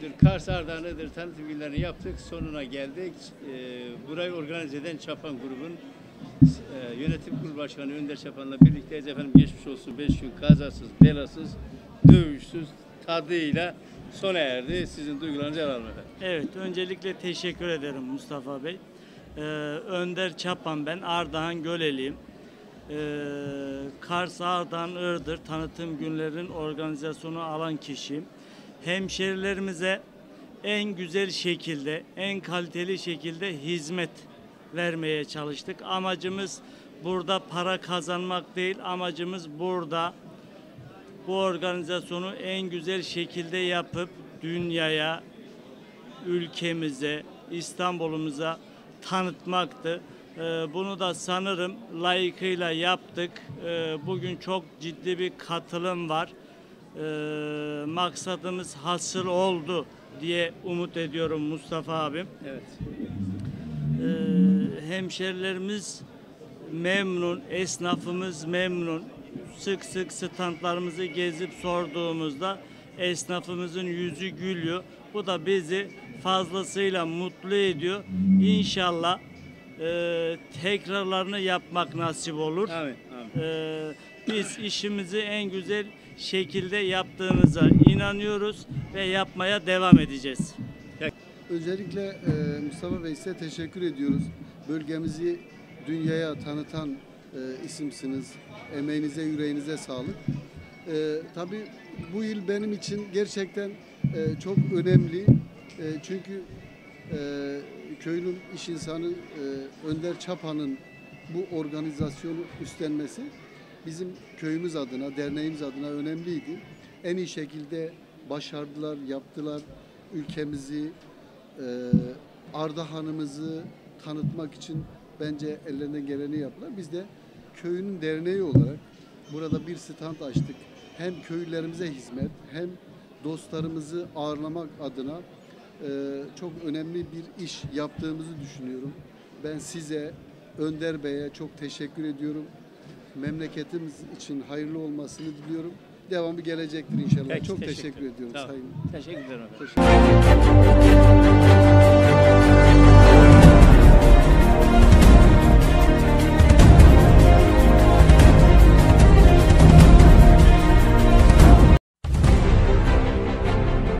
Kars Ardahan'ıdır tanıtım günlerini yaptık. Sonuna geldik. Ee, burayı organize eden Çapan grubun e, yönetim kurulu başkanı Önder Çapan'la birlikteyiz. Efendim geçmiş olsun 5 gün kazasız, belasız, dövüşsüz tadıyla sona erdi. Sizin duygularınızı alalım efendim. Evet, öncelikle teşekkür ederim Mustafa Bey. Ee, Önder Çapan ben, Ardahan Göleliyim. Ee, Kars Ardahan Iğdır tanıtım günlerin organizasyonu alan kişiyim. Hemşerilerimize en güzel şekilde, en kaliteli şekilde hizmet vermeye çalıştık. Amacımız burada para kazanmak değil, amacımız burada bu organizasyonu en güzel şekilde yapıp dünyaya, ülkemize, İstanbul'umuza tanıtmaktı. Ee, Bunu da sanırım layıkıyla yaptık. Ee, Bugün çok ciddi bir katılım var. Ee, Maksadımız hasıl oldu diye umut ediyorum Mustafa abim. Evet. Ee, hemşerilerimiz memnun, esnafımız memnun. Sık sık standlarımızı gezip sorduğumuzda esnafımızın yüzü gülüyor. Bu da bizi fazlasıyla mutlu ediyor. İnşallah e, tekrarlarını yapmak nasip olur. Amin. Amin. Ee, biz işimizi en güzel şekilde yaptığımıza inanıyoruz ve yapmaya devam edeceğiz. Özellikle e, Mustafa Bey size teşekkür ediyoruz. Bölgemizi dünyaya tanıtan e, isimsiniz. Emeğinize, yüreğinize sağlık. E, tabii bu yıl benim için gerçekten e, çok önemli. E, çünkü e, köyünün iş insanı e, Önder Çapa'nın bu organizasyonu üstlenmesi bizim köyümüz adına, derneğimiz adına önemliydi. En iyi şekilde başardılar, yaptılar. Ülkemizi, e, Ardahan'ımızı tanıtmak için bence ellerinden geleni yaptılar. Biz de köyünün derneği olarak burada bir stand açtık. Hem köylülerimize hizmet hem dostlarımızı ağırlamak adına e, çok önemli bir iş yaptığımızı düşünüyorum. Ben size, Önder Bey'e çok teşekkür ediyorum. Memleketimiz için hayırlı olmasını diliyorum. Devamı gelecektir inşallah. Peki, çok teşekkür teşekkür, ediyorum Tamam. sayın. Teşekkür ederim. Teşekkür